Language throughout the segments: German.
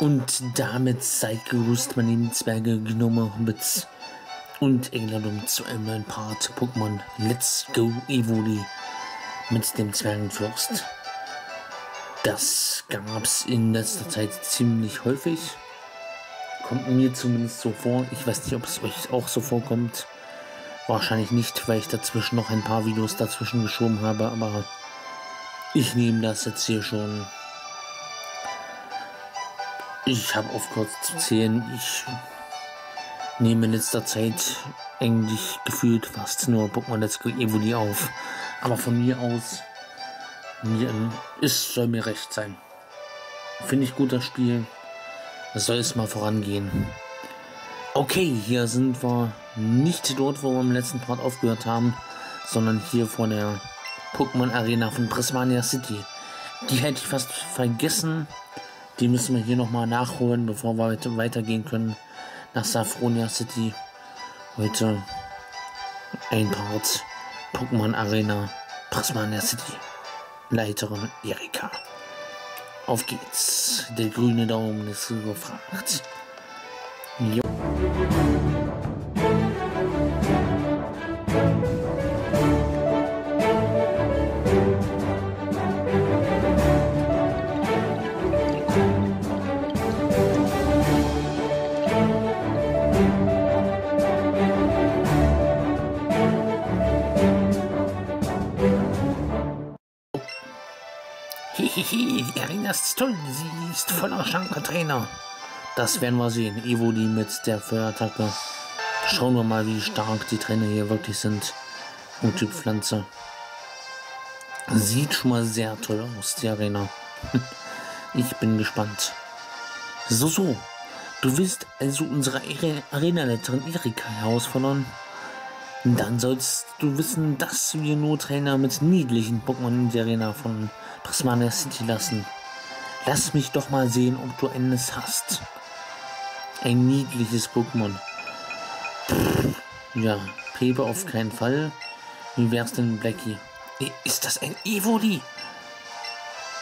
Und damit seid gegrüßt, meine lieben Zwerge, Gnome, Hobbits und Englandum zu einem neuen Part Pokémon Let's Go Evoli mit dem Zwergenfürst. Das gab's in letzter Zeit ziemlich häufig. Kommt mir zumindest so vor. Ich weiß nicht, ob es euch auch so vorkommt. Wahrscheinlich nicht, weil ich dazwischen noch ein paar Videos dazwischen geschoben habe, aber ich nehme das jetzt hier schon ich habe aufgehört zu zählen. Ich nehme in letzter Zeit eigentlich gefühlt fast nur Pokémon Let's Go Evoli auf. Aber von mir aus, mir ist, soll mir recht sein. Finde ich gut das Spiel. Es soll es mal vorangehen. Okay, hier sind wir nicht dort, wo wir im letzten Part aufgehört haben, sondern hier vor der Pokémon Arena von Prismania City. Die hätte ich fast vergessen. Die müssen wir hier nochmal nachholen, bevor wir heute weitergehen können nach Safronia City. Heute ein Part Pokémon Arena Prismania City. Leiterin Erika. Auf geht's. Der grüne Daumen ist gefragt. Jo. Toll. Sie ist voller starker Trainer. Das werden wir sehen. Evoli mit der Feuerattacke. Schauen wir mal, wie stark die Trainer hier wirklich sind. Und Typ Pflanze. Sieht schon mal sehr toll aus, die Arena. Ich bin gespannt. So, so. Du willst also unsere Arena-Leiterin Erika herausfordern? Dann sollst du wissen, dass wir nur Trainer mit niedlichen Pokémon in die Arena von Prismania City lassen. Lass mich doch mal sehen, ob du eines hast. Ein niedliches Pokémon. Ja, Pepe auf keinen Fall. Wie wär's denn Blackie? Ist das ein Evoli?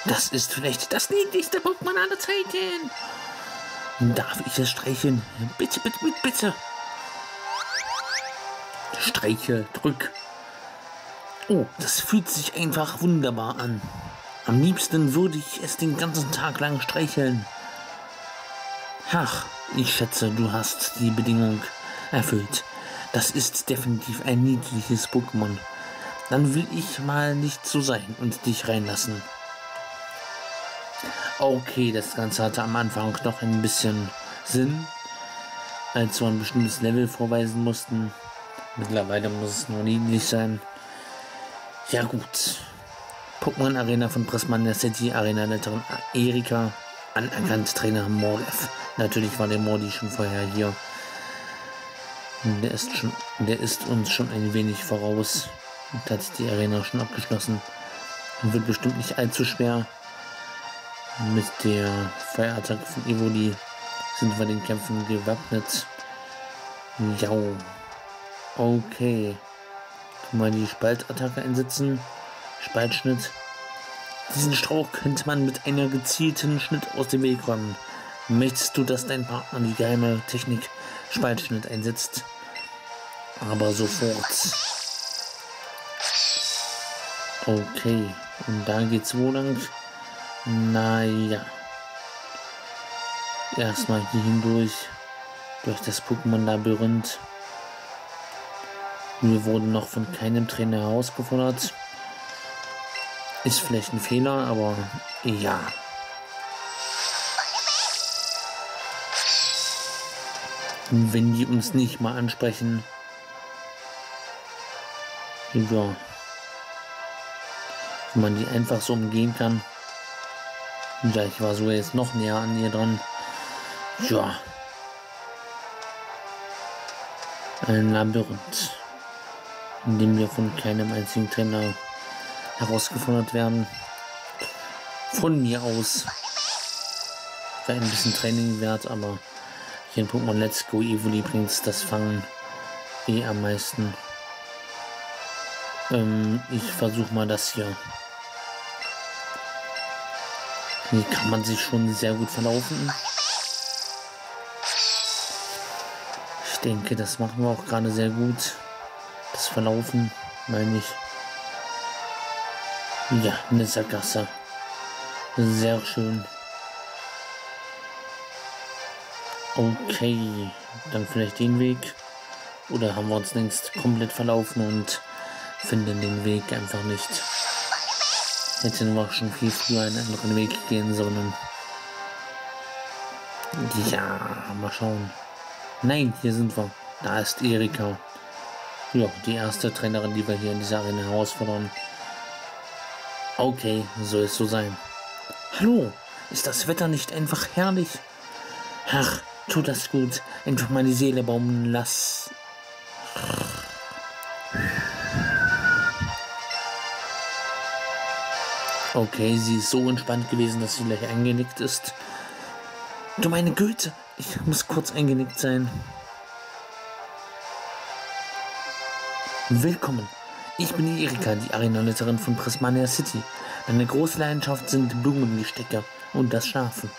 Das ist vielleicht das niedlichste Pokémon aller Zeiten. Darf ich es streicheln? Bitte, bitte, bitte, bitte. Streiche, drück. Oh, das fühlt sich einfach wunderbar an. Am liebsten würde ich es den ganzen Tag lang streicheln. Ach, ich schätze, du hast die Bedingung erfüllt. Das ist definitiv ein niedliches Pokémon. Dann will ich mal nicht so sein und dich reinlassen. Okay, das Ganze hatte am Anfang noch ein bisschen Sinn, als wir ein bestimmtes Level vorweisen mussten. Mittlerweile muss es nur niedlich sein. Ja gut, Pokémon Arena von Prismania City, Arena-Leiterin Erika, anerkannt Trainer Morlev. Natürlich war der Mordi schon vorher hier. Der ist, schon, der ist uns schon ein wenig voraus und hat die Arena schon abgeschlossen. Wird bestimmt nicht allzu schwer. Mit der Feuerattacke von Evoli sind wir den Kämpfen gewappnet. Ja. Okay. Wir die Spaltattacke einsetzen. Spaltschnitt. Diesen Strauch könnte man mit einer gezielten Schnitt aus dem Weg räumen. Möchtest du, dass dein Partner die geheime Technik Spaltschnitt einsetzt? Aber sofort. Okay, und da geht's wo lang? Naja. Erstmal hier hindurch. Durch das Pokémon-Labyrinth. Wir wurden noch von keinem Trainer herausgefordert. Ist vielleicht ein Fehler, aber ja. Wenn die uns nicht mal ansprechen, ja, wenn man die einfach so umgehen kann. Ja, ich war so jetzt noch näher an ihr dran. Ja. Ein Labyrinth, in dem wir von keinem einzigen Trainer herausgefordert werden. Von mir aus. Wäre ein bisschen Training wert, aber hier in Pokémon Let's Go Evoli bringt das Fangen eh am meisten. Ähm, ich versuche mal das hier. Hier kann man sich schon sehr gut verlaufen. Ich denke, das machen wir auch gerade sehr gut. Das Verlaufen, meine ich. Ja, eine Sackgasse. Sehr schön. Okay, dann vielleicht den Weg. Oder haben wir uns längst komplett verlaufen und finden den Weg einfach nicht. Hätten wir schon viel früher einen anderen Weg gehen sollen. Ja, mal schauen. Nein, hier sind wir. Da ist Erika. Ja, die erste Trainerin, die wir hier in dieser Arena herausfordern. Okay, soll es so sein. Hallo, ist das Wetter nicht einfach herrlich? Ach, tut das gut. Einfach die Seele baumeln lass. Okay, sie ist so entspannt gewesen, dass sie gleich eingenickt ist. Du meine Güte, ich muss kurz eingenickt sein. Willkommen. Ich bin Erika, die Arenaleiterin von Prismania City. Meine große Leidenschaft sind Blumengestecke und das Schafen.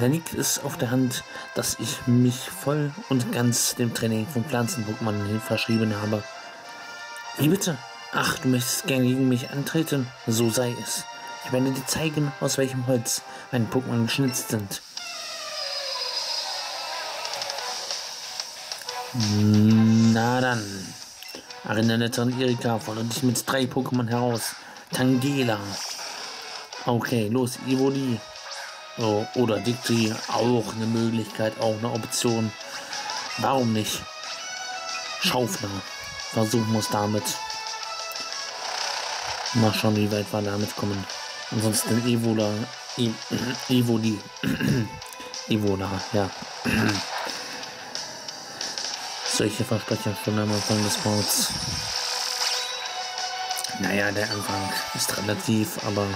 Da liegt es auf der Hand, dass ich mich voll und ganz dem Training von Pflanzen-Pokémon verschrieben habe. Wie bitte? Ach, du möchtest gerne gegen mich antreten? So sei es. Ich werde dir zeigen, aus welchem Holz meine Pokémon geschnitzt sind. Na dann. Arena-Letterin Erika fordert dich mit drei Pokémon heraus. Tangela. Okay, los, Evoli. Oh, oder Dictri, auch eine Möglichkeit, auch eine Option. Warum nicht? Schaufler. Versuchen wir es damit. Mal schauen, wie weit wir damit kommen. Ansonsten Evola. E Evoli. Evola, ja. Solche Versprecher schon am Anfang des Baus. Naja, der Anfang ist relativ, aber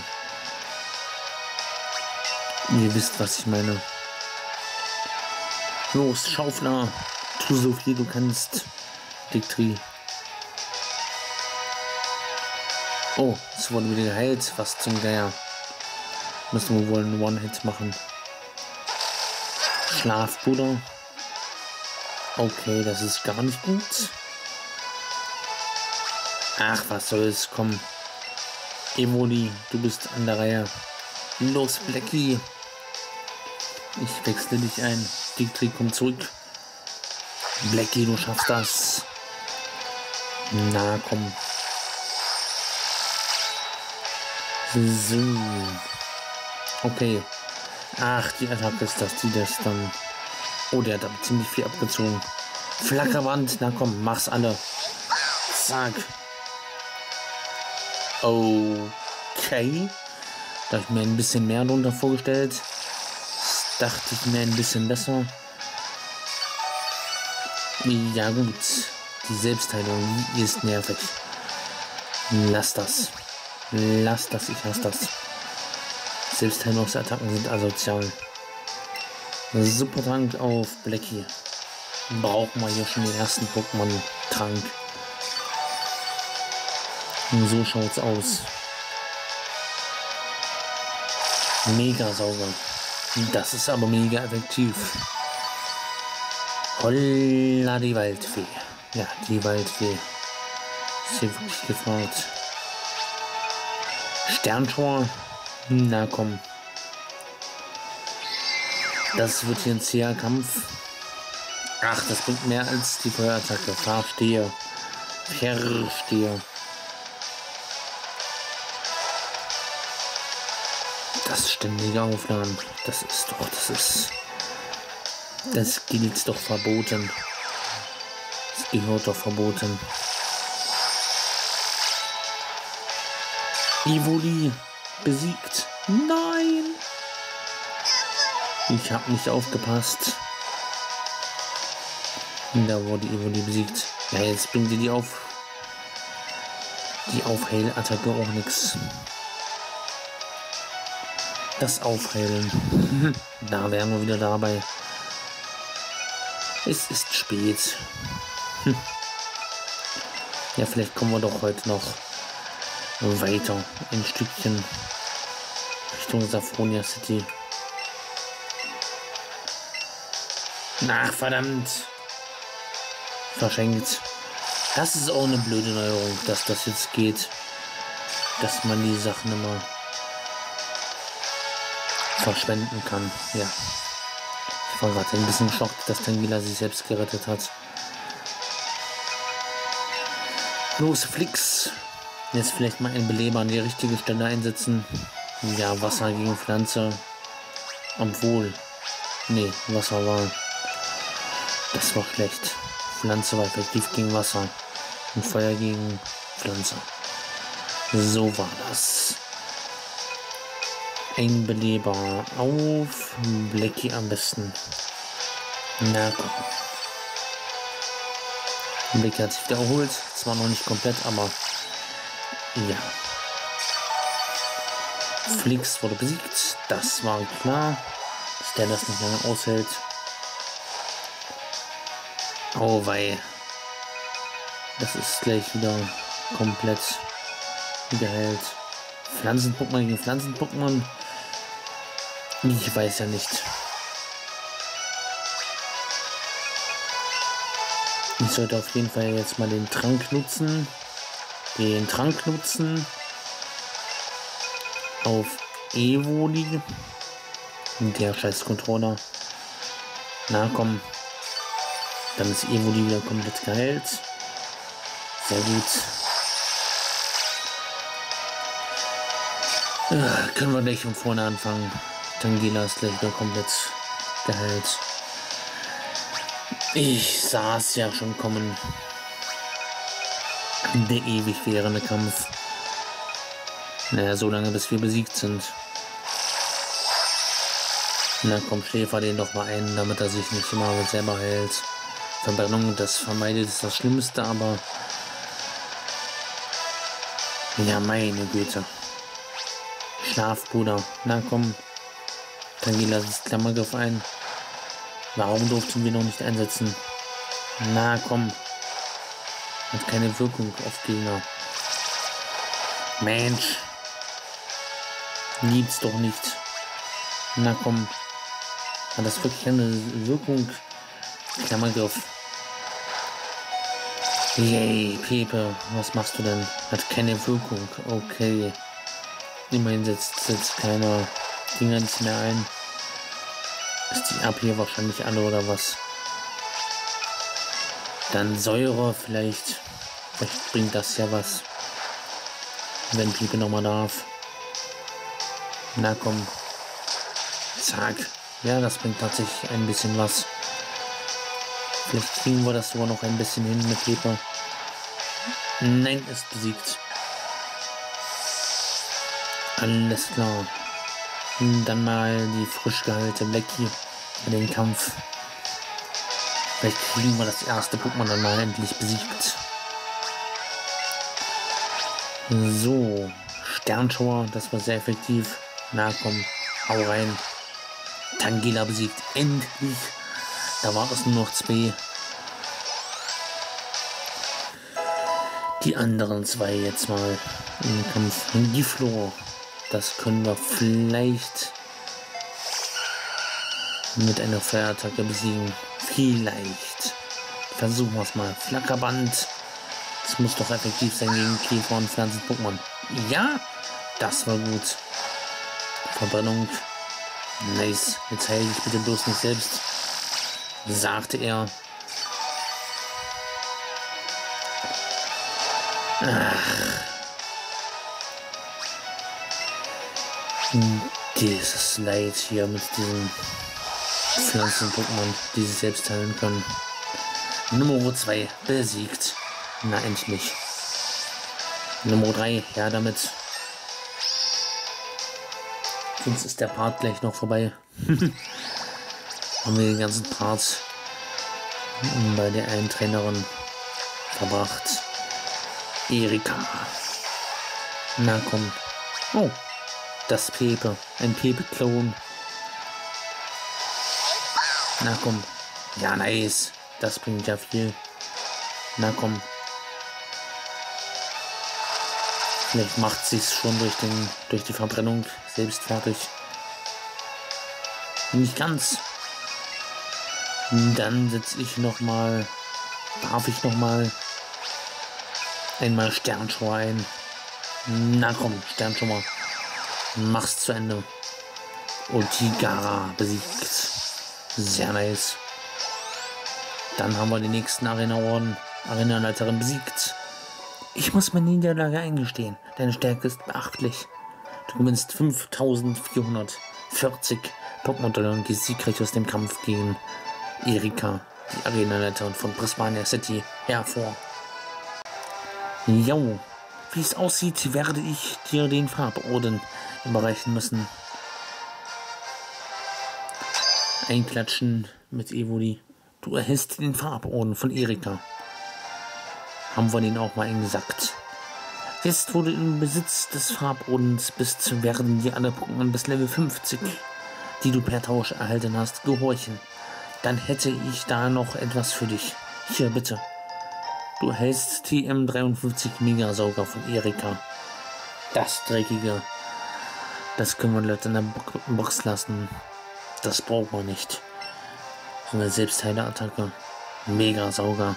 ihr wisst, was ich meine. Los, Schaufler, tu so viel du kannst. Diktri. Oh, es wurde wieder geheilt. Was zum Geier. Müssen wir wohl einen One-Hit machen. Schlaf, Bruder. Okay, das ist gar nicht gut. Ach, was soll's, komm. Emoli, du bist an der Reihe. Los, Blackie. Ich wechsle dich ein. Diktri, komm zurück. Blackie, du schaffst das. Na, komm. So. Okay. Ach, die Attacke ist das, die das dann Oh, der hat aber ziemlich viel abgezogen. Flackerwand, na komm, mach's alle. Zack. Okay. Da habe ich mir ein bisschen mehr drunter vorgestellt. Das dachte ich mir ein bisschen besser. Ja gut. Die Selbstheilung ist nervig. Lass das. Lass das, ich hasse das. Selbstheilungsattacken sind asozial. Super Trank auf Blackie. Brauchen wir hier schon den ersten Pokémon-Trank. So schaut's aus. Mega sauber. Das ist aber mega effektiv. Holla die Waldfee. Ja, die Waldfee. Ist hier wirklich gefragt. Sterntor. Na komm. Das wird hier ein zäher Kampf. Ach, das bringt mehr als die Feuerattacke. Verstehe. Verstehe. Das ständige Aufladen. Das ist doch, das ist. Das gilt doch verboten. Das gehört doch verboten. Evoli besiegt. Nein! Ich habe nicht aufgepasst. Da wurde Evoli besiegt. Ja, jetzt bringt die die auf. Die Aufheil-Attacke auch nichts. Das Aufheilen. da wären wir wieder dabei. Es ist spät. Ja, vielleicht kommen wir doch heute noch weiter. Ein Stückchen Richtung Safronia City. Ach, verdammt. verschenkt. Das ist auch eine blöde Neuerung, dass das jetzt geht. Dass man die Sachen immer verschwenden kann. Ja. Ich war gerade ein bisschen geschockt, dass Tangila sich selbst gerettet hat. Los, Flix. Jetzt vielleicht mal einen Beleber an die richtige Stelle einsetzen. Ja, Wasser gegen Pflanze. Obwohl. Nee, Wasser war. Das war schlecht. Pflanze war effektiv gegen Wasser. Und Feuer gegen Pflanze. So war das. Ein Beleber auf Blackie am besten. Na komm. Blackie hat sich wieder erholt. Zwar noch nicht komplett, aber ja. Flix wurde besiegt. Das war klar, dass der das nicht lange aushält. Oh wei. Das ist gleich wieder komplett geheilt. Pflanzen-Pokémon gegen Pflanzen-Pokémon. Ich weiß ja nicht. Ich sollte auf jeden Fall jetzt mal den Trank nutzen. Den Trank nutzen. Auf Evoli. Der scheiß Controller. Na komm. Dann ist Evoli wieder komplett geheilt. Sehr gut. Ja, können wir gleich von vorne anfangen. Tangela ist gleich wieder komplett geheilt. Ich sah es ja schon kommen. Der ewig währende Kampf. Naja, so lange bis wir besiegt sind. Na komm, Schläfer den doch mal ein, damit er sich nicht immer selber heilt. Verbrennung, das vermeidet ist das Schlimmste, aber... Ja, meine Güte. Schlaf, Bruder. Na komm. Tangela setzt Klammergriff ein. Warum durften wir noch nicht einsetzen? Na komm. Hat keine Wirkung auf Gegner. Mensch. Liebt's doch nicht. Na komm. Hat das wirklich eine Wirkung? Klammergriff. Yay, Pepe, was machst du denn? Hat keine Wirkung. Okay. Immerhin setzt jetzt keiner Dingens mehr ein. Ist die ab hier wahrscheinlich alle oder was? Dann Säure vielleicht. Vielleicht bringt das ja was. Wenn Piepe nochmal darf. Na komm. Zack. Ja, das bringt tatsächlich ein bisschen was. Vielleicht kriegen wir das sogar noch ein bisschen hin mit Piepe. Nein, ist besiegt. Alles klar. Dann mal die frisch gehalte Blackie in den Kampf. Vielleicht kriegen wir das erste Pokémon dann mal endlich besiegt. So, Sternschauer, das war sehr effektiv. Na komm, hau rein. Tangela besiegt endlich. Da war es nur noch zwei. Die anderen zwei jetzt mal im Kampf. Giflo, das können wir vielleicht mit einer Feuerattacke besiegen. Vielleicht. Versuchen wir es mal. Flackerband. Das muss doch effektiv sein gegen Käfer und Pflanzen-Pokémon. Ja, das war gut. Verbrennung. Nice. Jetzt heile ich bitte bloß nicht selbst. Sagte er. Ach. Dieses Leid hier mit diesen Pflanzen-Pokémon, die sich selbst heilen können. Nummer 2 besiegt. Na endlich. Nummer 3, ja damit. Sonst ist der Part gleich noch vorbei. Haben wir den ganzen Part bei der einen Trainerin verbracht. Erika. Na komm. Oh, das Pepe. Ein Pepe-Klon. Na komm. Ja, nice. Das bringt ja viel. Na komm. Vielleicht macht sie es schon durch, den, durch die Verbrennung selbst fertig. Nicht ganz. Dann setze ich noch mal Darf ich noch mal einmal Sternschauer ein? Na komm, Sternschauer. Mach's zu Ende. Otigara besiegt. Sehr nice. Dann haben wir den nächsten Arena-Orden. Arena-Leiterin besiegt. Ich muss meine Niederlage eingestehen. Deine Stärke ist beachtlich. Du gewinnst 5440 Pokémon und gehst siegreich aus dem Kampf gegen Erika, die Arena-Leiterin von Prismania City, hervor. Jo, wie es aussieht, werde ich dir den Farborden überreichen müssen. Einklatschen mit Evoli. Du erhältst den Farborden von Erika. Haben wir den auch mal eingesackt. Jetzt, wo du im Besitz des Farbordens bist, werden dir alle Pokémon bis Level 50, die du per Tausch erhalten hast, gehorchen. Dann hätte ich da noch etwas für dich. Hier, bitte. Du hältst TM53 Megasauger von Erika. Das Dreckige. Das können wir Leute in der Box lassen. Das braucht man nicht. So eine Selbstheiler-Attacke. Megasauger.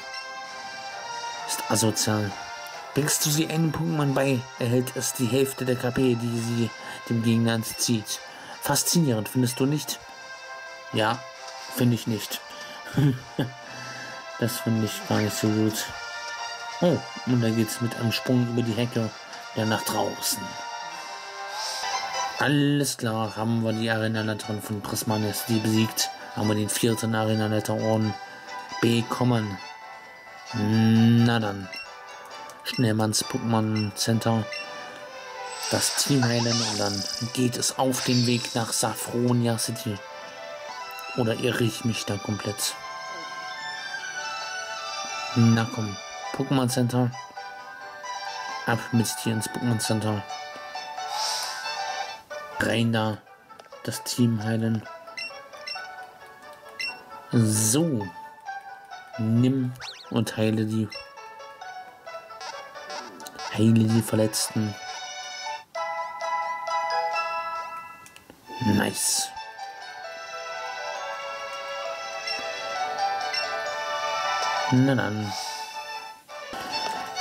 Ist asozial. Bringst du sie einem Pokémon bei, erhält es die Hälfte der KP, die sie dem Gegner entzieht. Faszinierend, findest du nicht? Ja, finde ich nicht. das finde ich gar nicht so gut. Oh, und da geht's mit einem Sprung über die Hecke wieder nach draußen. Alles klar, haben wir die Arena-Leiterin von Prismania City besiegt. Haben wir den vierten Arena-Leiter-Orden bekommen. Na dann. Schnellmanns Pokémon Center. Das Team heilen und dann geht es auf den Weg nach Safronia City. Oder irre ich mich da komplett? Na komm. Pokémon Center. Ab mit dir ins Pokémon Center. Rein da. Das Team heilen. So. Nimm und heile die. Heile die Verletzten. Nice. Na dann.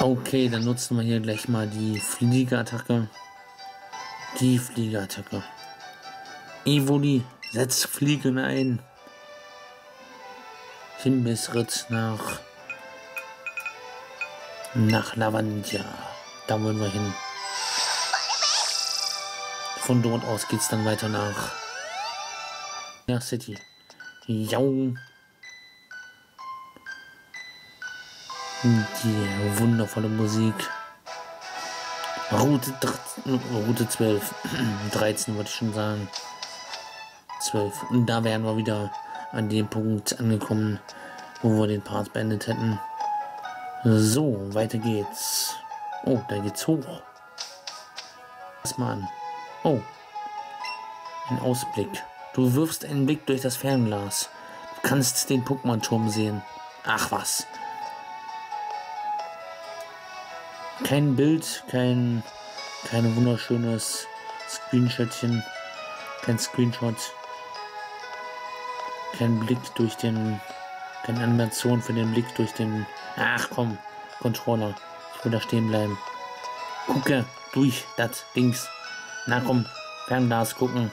Okay, dann nutzen wir hier gleich mal die Fliegerattacke. Die Fliegerattacke. Evoli, setzt Fliegen ein. Himmelsritt nach nach Lavandia. Da wollen wir hin. Von dort aus geht's dann weiter nach ja, City. Jau. Die wundervolle Musik. Route, Route 12. 13 wollte ich schon sagen. 12. Und da wären wir wieder an dem Punkt angekommen, wo wir den Part beendet hätten. So, weiter geht's. Oh, da geht's hoch. Lass mal an. Oh. Ein Ausblick. Du wirfst einen Blick durch das Fernglas. Du kannst den Pokémon-Turm sehen. Ach was. Kein Bild, kein, kein wunderschönes Screenshotchen, kein Screenshot, kein Blick durch den, keine Animation für den Blick durch den, ach komm, Controller, ich will da stehen bleiben. Gucke durch das Dings. Na komm, Fernglas gucken.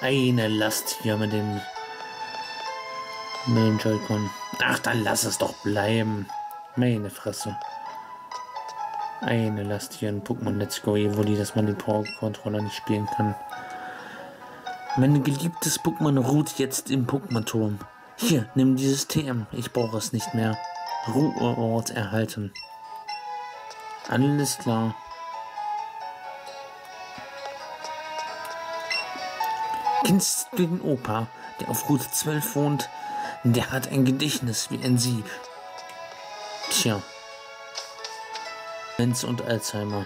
Eine Last hier mit den dem Joy-Con. Ach, dann lass es doch bleiben. Meine Fresse. Eine Last hier in Pokémon Let's Go Evoli, dass man den Power-Controller nicht spielen kann. Mein geliebtes Pokémon ruht jetzt im Pokémon-Turm. Hier, nimm dieses TM. Ich brauche es nicht mehr. Ruheort erhalten. Alles klar. Kennst du den Opa, der auf Route 12 wohnt? Der hat ein Gedächtnis wie ein Sieb. Tja. Demenz und Alzheimer.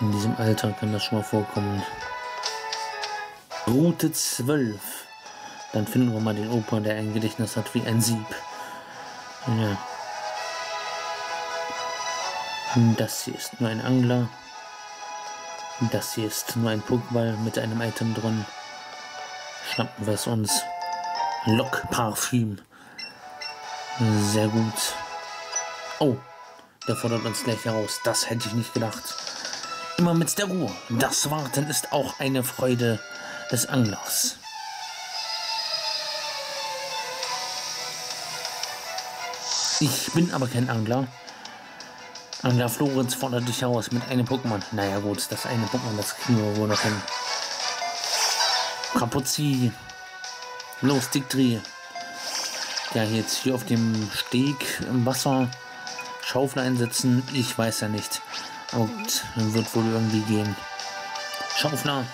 In diesem Alter kann das schon mal vorkommen. Route 12. Dann finden wir mal den Opa, der ein Gedächtnis hat wie ein Sieb. Ja. Das hier ist nur ein Angler. Das hier ist nur ein Pokéball mit einem Item drin. schnappen wir es uns. Lockparfüm. Sehr gut. Oh, der fordert uns gleich heraus. Das hätte ich nicht gedacht. Immer mit der Ruhe. Das Warten ist auch eine Freude des Anglers. Ich bin aber kein Angler. Angler Florenz fordert dich heraus mit einem Pokémon. Naja gut, das eine Pokémon, das kriegen wir wohl noch hin. Kapuzzi. Los, Diktri. Ja, jetzt hier auf dem Steg im Wasser Schaufel einsetzen. Ich weiß ja nicht. Und wird wohl irgendwie gehen. Schaufler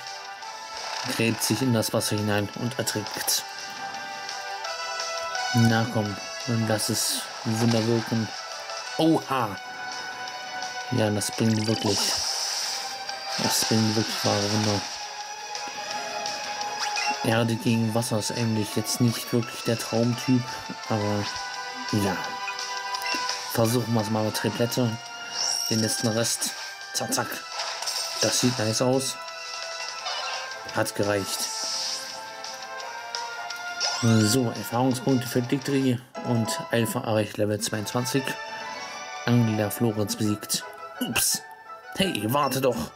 gräbt sich in das Wasser hinein und erträgt. Na komm, lass es Wunder wirken. Oha! Ja, das bringt wirklich. Das bringt wirklich wahre Wunder. Erde gegen Wasser ist eigentlich jetzt nicht wirklich der Traumtyp, aber ja. Versuchen wir es mal mit Triplette. Den letzten Rest. Zack, zack. Das sieht nice aus. Hat gereicht. So, Erfahrungspunkte für Dictory und Alpha erreicht Level 22. Angler Florenz besiegt. Ups. Hey, warte doch.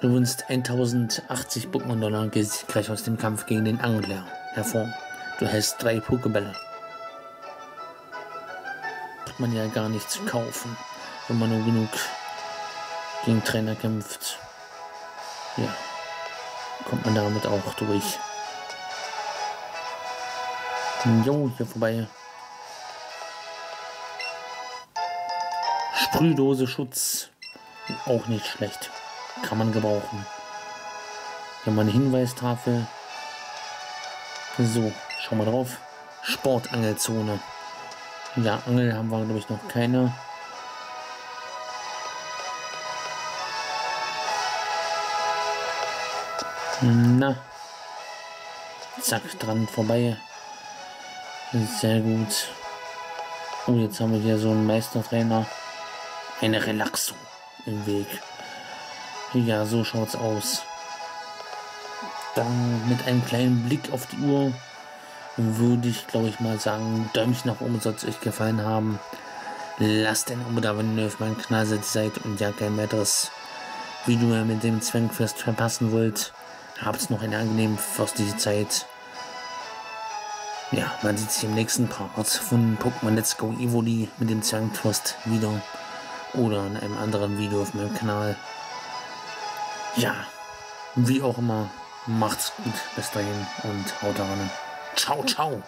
Du gewinnst 1080 Pokémon-Dollar gleich aus dem Kampf gegen den Angler hervor. Du hast drei Pokébälle. Hat man ja gar nicht zu kaufen, wenn man nur genug gegen Trainer kämpft. Ja, kommt man damit auch durch. Jo, hier vorbei. Sprühdose Schutz. Auch nicht schlecht. Kann man gebrauchen. Hier mal eine Hinweistafel. So, schauen wir drauf. Sportangelzone. Ja, Angel haben wir, glaube ich, noch keine. Na. Zack, dran vorbei. Sehr gut. Oh, jetzt haben wir hier so einen Meistertrainer. Eine Relaxo im Weg. Ja, so schaut's aus. Dann mit einem kleinen Blick auf die Uhr würde ich, glaube ich, mal sagen, Däumchen nach oben soll es euch gefallen haben. Lasst ein Abo da, wenn ihr auf meinem Kanal seid und ja kein weiteres Video mehr mit dem Zwangfest verpassen wollt. Habt noch eine angenehme frostige Zeit. Ja, man sieht sich im nächsten Part von Pokémon Let's Go Evoli mit dem Zwangfest wieder. Oder in einem anderen Video auf meinem Kanal. Ja, wie auch immer, macht's gut bis dahin und haut rein. Ciao, ciao.